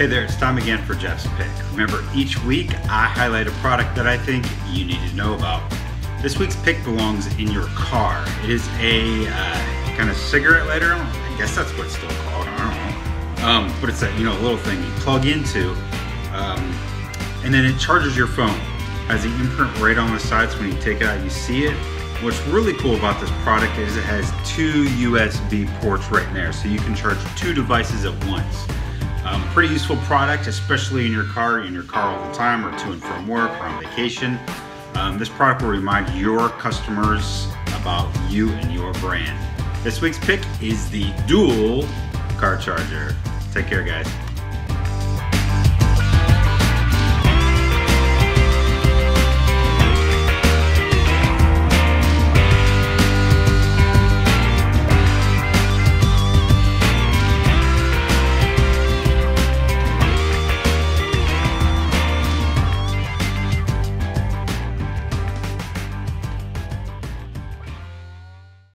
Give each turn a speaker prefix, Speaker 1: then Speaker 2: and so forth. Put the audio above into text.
Speaker 1: Hey there, it's time again for Jeff's Pick. Remember, each week I highlight a product that I think you need to know about. This week's pick belongs in your car. It is a uh, kind of cigarette lighter. I guess that's what it's still called. I don't know. Um, but it's a you know little thing you plug into, um, and then it charges your phone. Has the imprint right on the sides. so when you take it out, you see it. What's really cool about this product is it has two USB ports right there, so you can charge two devices at once. Um, pretty useful product, especially in your car, in your car all the time, or to and from work, or on vacation. Um, this product will remind your customers about you and your brand. This week's pick is the dual car charger. Take care, guys.